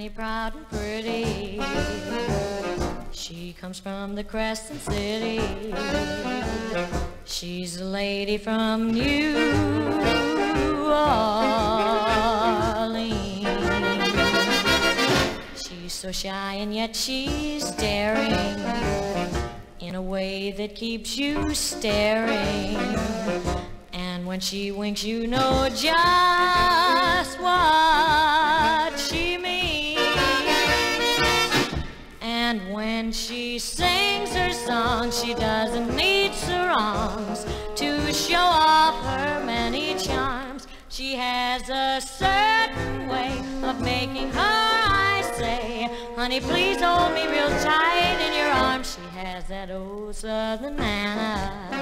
proud and pretty. She comes from the Crescent City. She's a lady from New Orleans. She's so shy and yet she's daring in a way that keeps you staring. And when she winks, you know just she doesn't need sarongs to show off her many charms. She has a certain way of making her eyes say, Honey, please hold me real tight in your arms. She has that old southern manner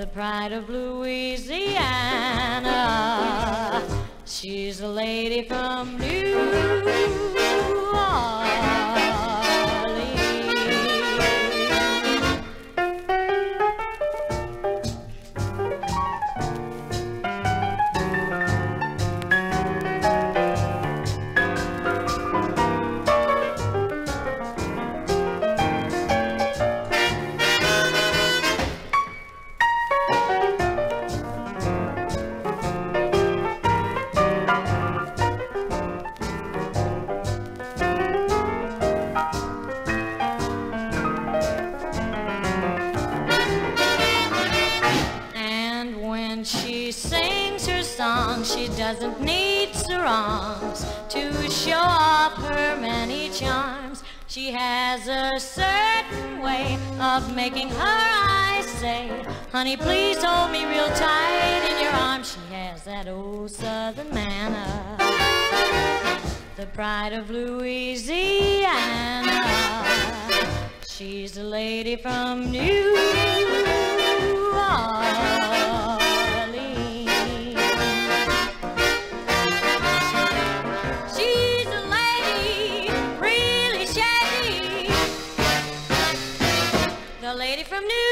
the pride of Louisiana. She's a lady from New when she sings her song, she doesn't need sarongs to show off her many charms. She has a certain way of making her eyes say, Honey, please hold me real tight in your arms. She has that old southern manner, the pride of Louisiana. She's a lady from New Orleans. Lady from New